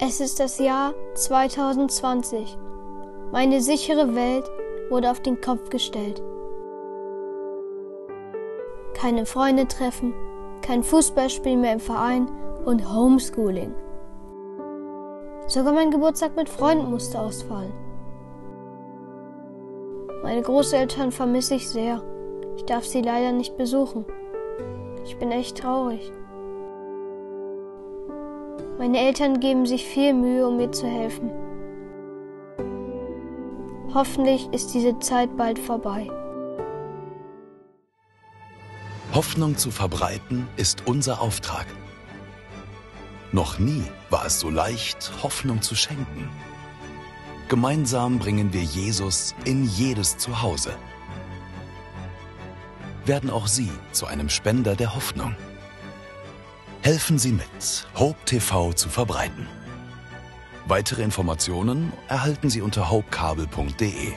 Es ist das Jahr 2020. Meine sichere Welt wurde auf den Kopf gestellt. Keine Freunde treffen, kein Fußballspiel mehr im Verein und Homeschooling. Sogar mein Geburtstag mit Freunden musste ausfallen. Meine Großeltern vermisse ich sehr. Ich darf sie leider nicht besuchen. Ich bin echt traurig. Meine Eltern geben sich viel Mühe, um mir zu helfen. Hoffentlich ist diese Zeit bald vorbei. Hoffnung zu verbreiten ist unser Auftrag. Noch nie war es so leicht, Hoffnung zu schenken. Gemeinsam bringen wir Jesus in jedes Zuhause. Werden auch Sie zu einem Spender der Hoffnung. Helfen Sie mit, Hope TV zu verbreiten. Weitere Informationen erhalten Sie unter hopekabel.de.